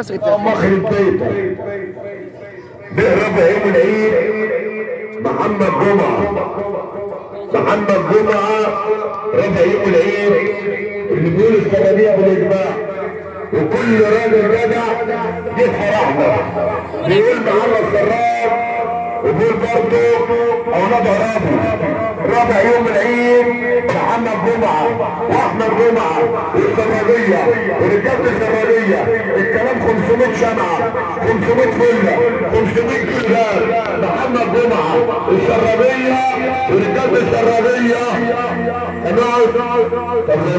يخرب بيتك ده ربع يوم العيد محمد جمعة. محمد جمعة. ربع يوم العيد اللي بيقول السببية بالإجماع. وكل راجل رجع يدفع رحمة. بيقول محمد سراب وبيقول برضه أولاد رابي رابع يوم العيد محمد جمعة وأحمد جمعة والسرابية ورجالة السرابية الكلام 500 شمعة 500 فلة 500 كلاب محمد جمعة السرابية ورجالة السرابية نقعد طب زي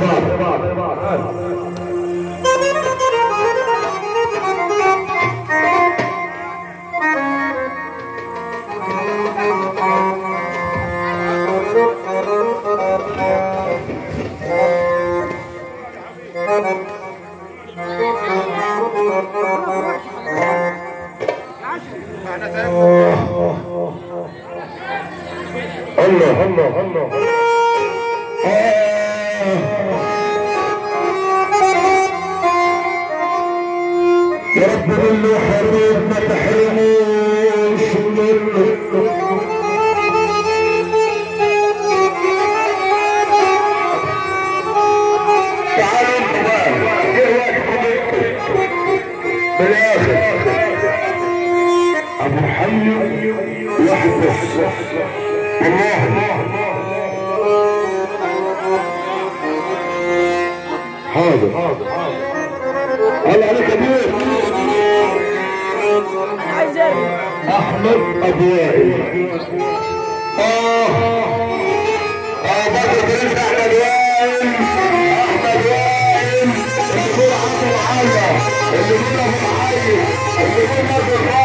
والله حاضر هل عليك ارمي أحمد أبو وائل آه آه بدر بن أحمد وائل احمد وائل بيقول عبد الحلة اللي بيقول أبو محي اللي بيقول ابو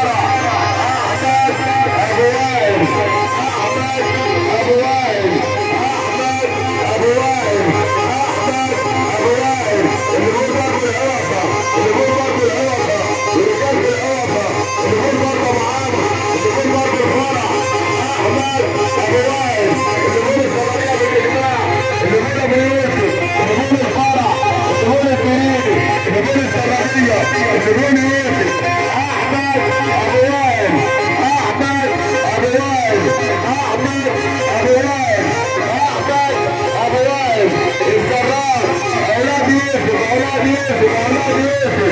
يوسف أولاد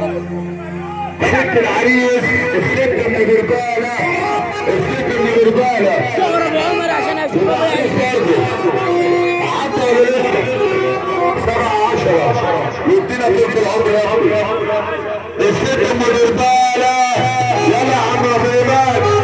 ست العريس الست من الرجاله الست من الرجاله صور ابو عمر عشان أشوف إيه برضه حتى ولا لسه سبعة عشرة يدينا طول العمر. يا رب الست ام الرجاله يلا يا عم ابو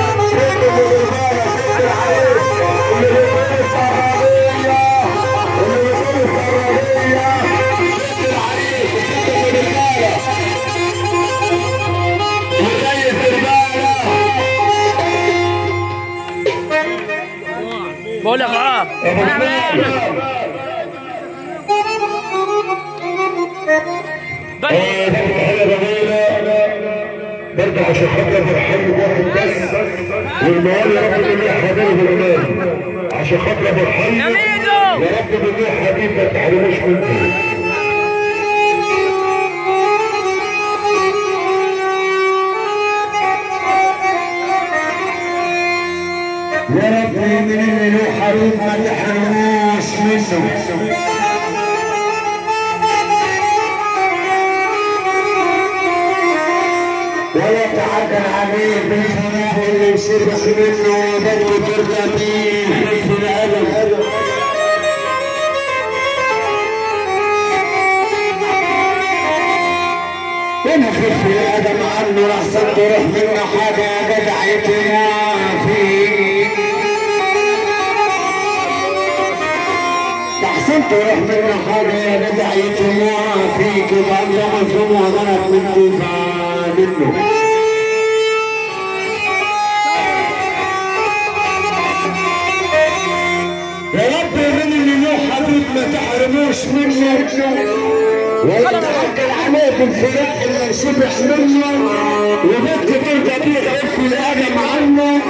إيه؟ طيب آه برضه جميله برضه عشان خاطر فرحان واحد بس. والموال يا رب بالله حبيبي بالامان عشان خاطر فرحان يا رب بالله حبيب ما تحرموش مني. حبيب ما تحرموش منه. ولا تعدى عليه بالفراغ اللي يصير منه وبرضه ترجع فيه في الألم وأنا خف يا آدم عنه احسن تروح منه حاجة يا جدع فيك تروح منه حاجة يا جدع يتموها فيك يبقى انت مظلوم وغلط من توفى منه. يا رب من اللي له حبيب ما تحرموش منه. ولا تعجل عليه بالفراق اللي شبح منه وبدك ترجع بيه تلف الادم عنه.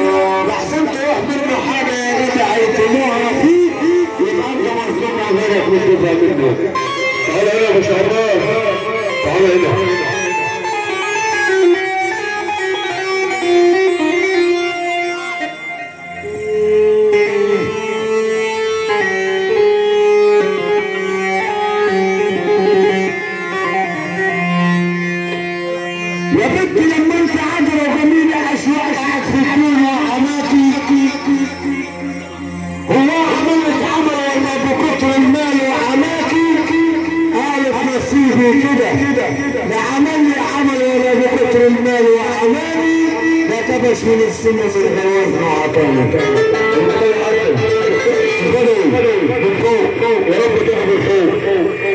لحسن تروح منه حاجة يا جدع يتموها فيه مظلوم غيرك وتبقى منه. تعال هنا يا باشا عمار تعال هنا. يا بنت لما انت عجله وجميله أشياء قاعد في الدنيا وحماكي كده لا عمل ولا بكتر المال وحماني لا تبش من السن من غواز وعطاني من فوق يا رب من فوق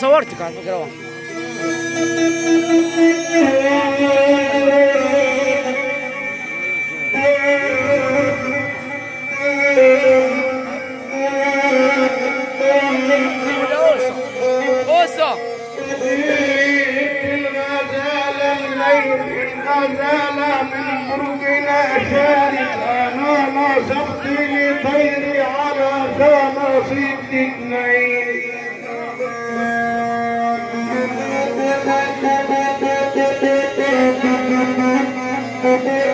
صورتك على فكرة واحد. الغزال من مرقنا شارك أنا نصبت لطيري على نصيب اثنين ست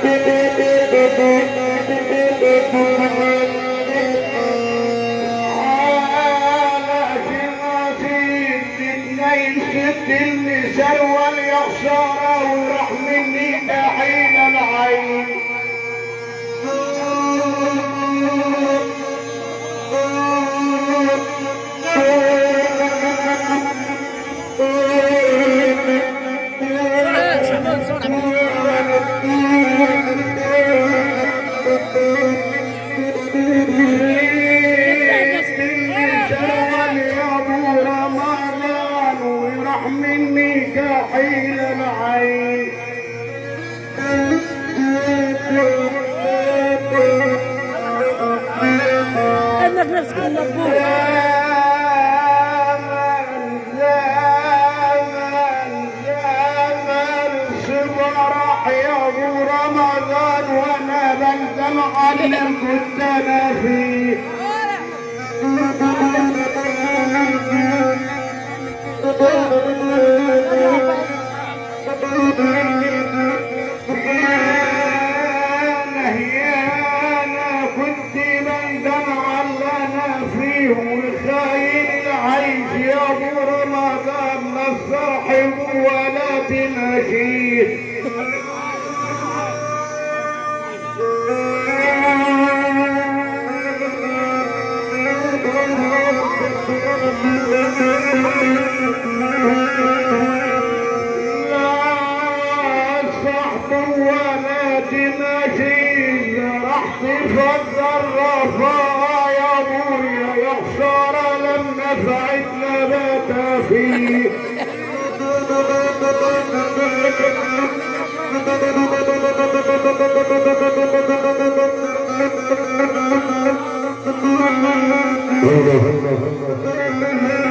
Oh, oh, oh, oh, oh,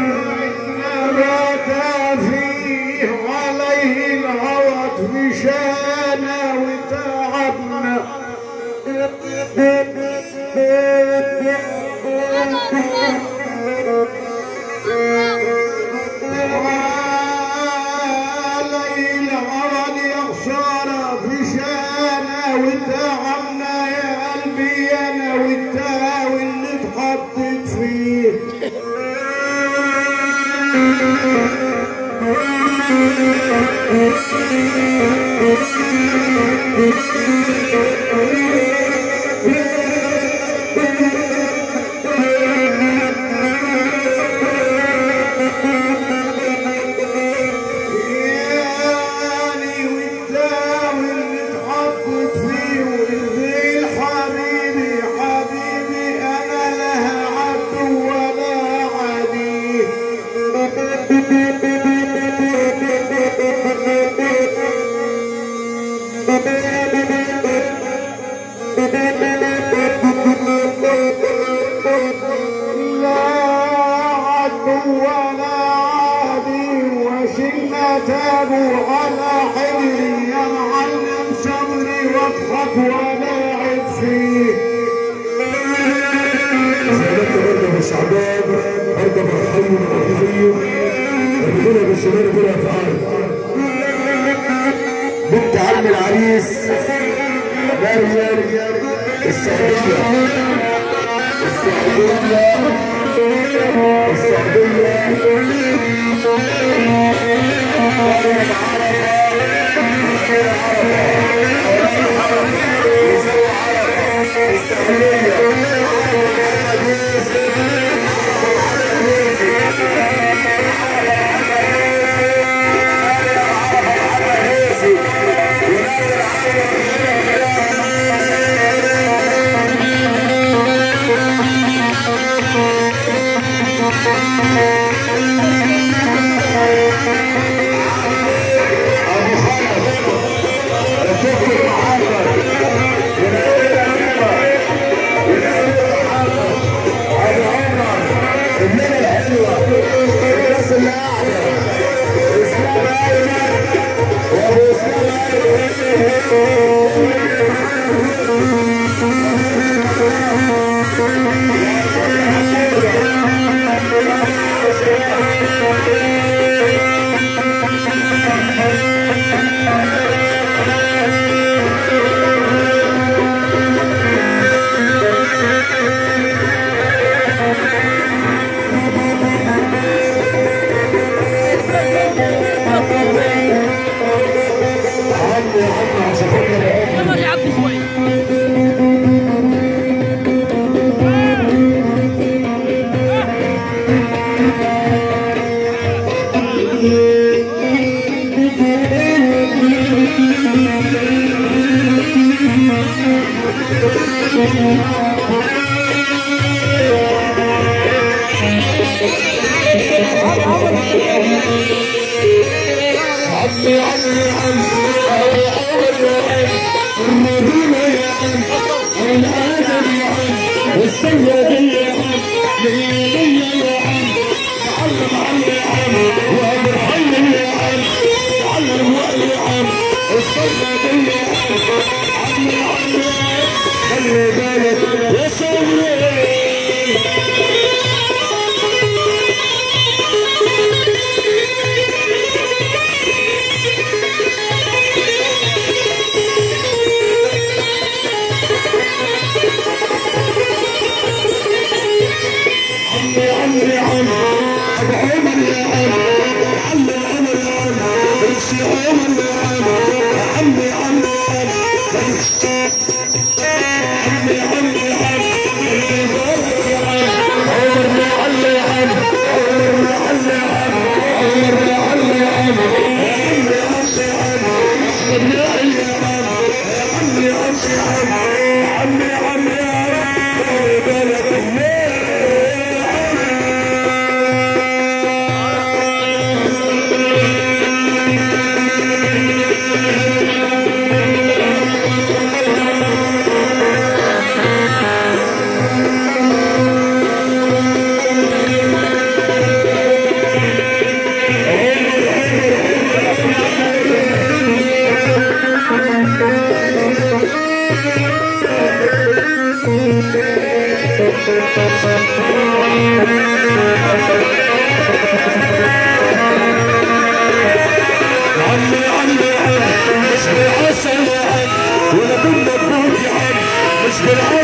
بنت عم العريس. مريم السعدية السعدية السعدية مريم عرفة السعدية Yeah.